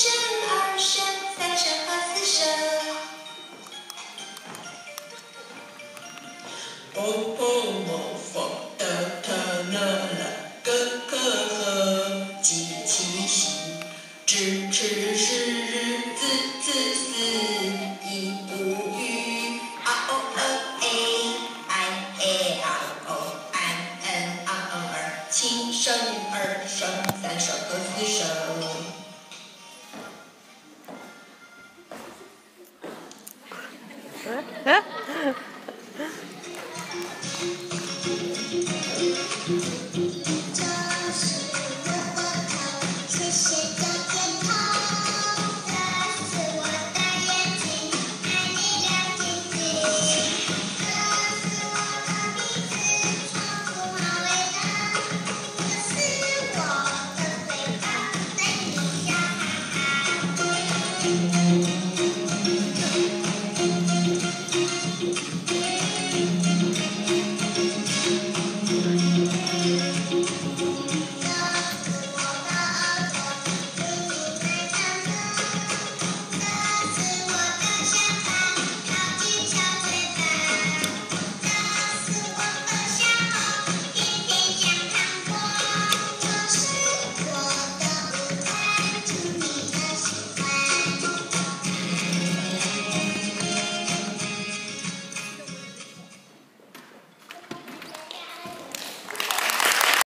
生、二生、三生和四生。蹦蹦蹦，放到他那那个个和，齐齐齐，吃吃吃，滋滋滋，一不语，啊哦哦哎，哎哎啊哦，哎嗯啊哦儿，轻声儿，声三声和四声。这是我的额头，这是中间头，这是我的眼睛，这是我鼻子，出味道，这是我的嘴巴，对你笑哈哈。